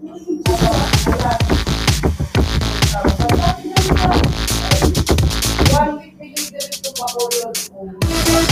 One week we do the little bubble.